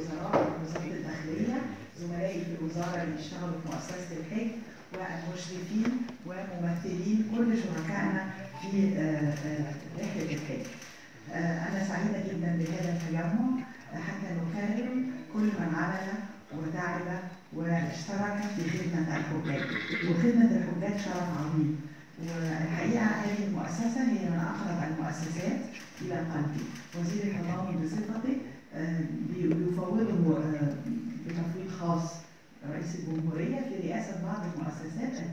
الوزراء ووزاره الداخلية زملائي في الوزارة اللي بيشتغلوا في مؤسسة الحج والمشرفين وممثلين كل شركائنا في آه، آه، رحلة الحج. آه، أنا سعيدة جدا بهذا التجمع. حتى نكرم كل من عمل وتعب واشترك في خدمة الحجاج. وخدمة الحجاج شرف عظيم. والحقيقة هذه المؤسسة هي من أقرب المؤسسات إلى قلبي. وزير التضامن بصفته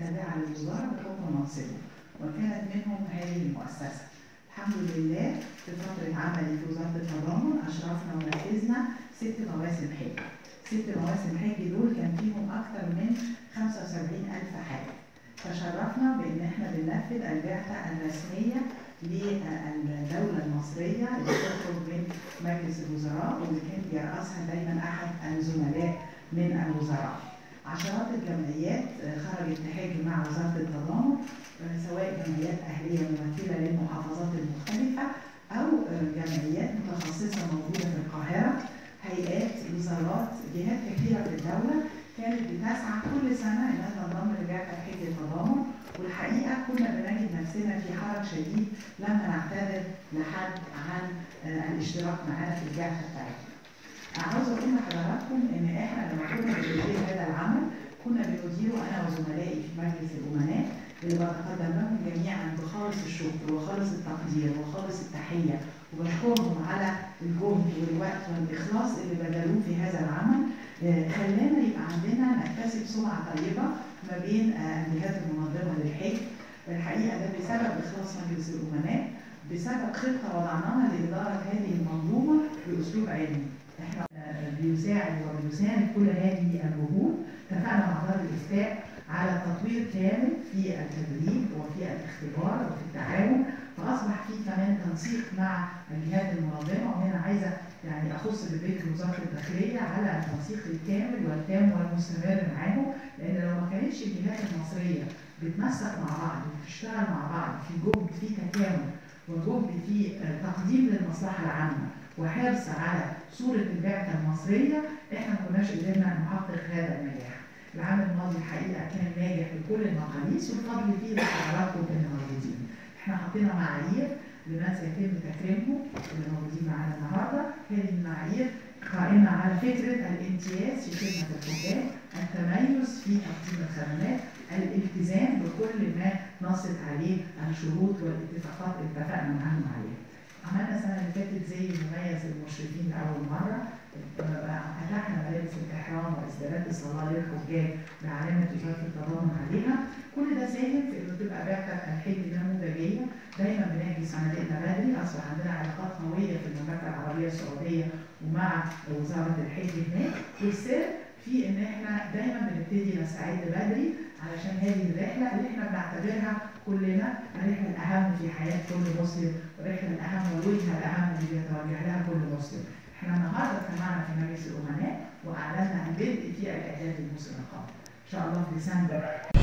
التابعة للوزاره بحكم منصبه وكانت منهم هذه المؤسسة الحمد لله في فترة عملي في وزارة التضامن أشرفنا ونفذنا ست مواسم حج. ست مواسم حج دول كان فيهم أكثر من 75 ألف حاج. تشرفنا بإن إحنا بننفذ البعثة الرسمية للدولة المصرية اللي تخرج من مجلس الوزراء واللي كان بيرأسها دايما أحد الزملاء من الوزراء. عشرات الجمعيات وزارة التضامن آه، سواء جمعيات أهلية ممثلة للمحافظات المختلفة أو آه، جمعيات متخصصة موجودة في القاهرة هيئات وزارات جهات كثيرة في الدولة كانت بتسعى كل سنة إنها تنضم لبعثة حج التضامن والحقيقة كنا بنجد نفسنا في حرج شديد لما نعتذر لحد عن آه، الاشتراك معنا في البعثة بتاعتنا. عاوز أقول لحضراتكم إن إحنا لما كنا بندير هذا أنا وزملائي في مجلس الأمناء اللي بتقدم لهم جميعا بخالص الشكر وخالص التقدير وخالص التحيه وبشكرهم على الجهد والوقت والاخلاص اللي بذلوه في هذا العمل خلانا يبقى عندنا نكتسب سمعه طيبه ما بين الجهات المنظمه للحج الحقيقة ده بسبب اخلاص مجلس الامناء بسبب خطه وضعناها لإدارة هذه المنظومة بأسلوب علمي إحنا بيساعد وبيساند كل هذه الجهود اتفقنا مع دار الإفتاء على تطوير كامل في التدريب وفي الاختبار وفي التعاون. فأصبح في كمان تنسيق مع الجهات المنظمة. وهنا عايزة يعني أخص بذكر وزارة الداخلية على التنسيق الكامل والتام والمستمر معاهم لأن لو ما كانتش الجهات المصرية بتنسق مع بعض وبتشتغل مع بعض في جهد في تكامل وجهد في تقديم للمصلحة العامة وحرص على صورة البعثة المصرية إحنا ما كناش قدرنا نحقق هذا النجاح. العام الماضي الحقيقة كان ناجح بكل المقاييس والفضل فيه لحضراتكم اللي موجودين. إحنا حطينا معايير لمن سيتم تكريمهم اللي موجودين معانا النهارده، هذه المعايير قائمة على فكرة الامتياز في خدمة الحجاج، التميز في تقديم الخدمات، الالتزام بكل ما نصت عليه الشروط والاتفاقات اللي اتفقنا معاهم عليها. عملنا السنة اللي فاتت زي مره فتحنا ملابس الإحرام واصدارات الصلاه للحجاج بعلامه وزاره التضامن عليها. كل ده ساهم في إنه تبقى بعثة الحج نموذجيه دايما بنجي سنتنا بدري. أصبح عندنا علاقات قوية في المملكة العربية السعودية ومع وزارة الحج هناك. والسر في إن إحنا دايما بنبتدي نستعد بدري علشان هذه الرحلة اللي إحنا بنعتبرها كلنا الرحله الاهم في حياة كل مسلم والرحله الاهم والوجهه الأهم اللي بيتوجه لها كل مسلم. إحنا النهارده اجتمعنا في مجلس الأمناء واعلنا البدء في الاعداد القادم. إن شاء الله في ديسمبر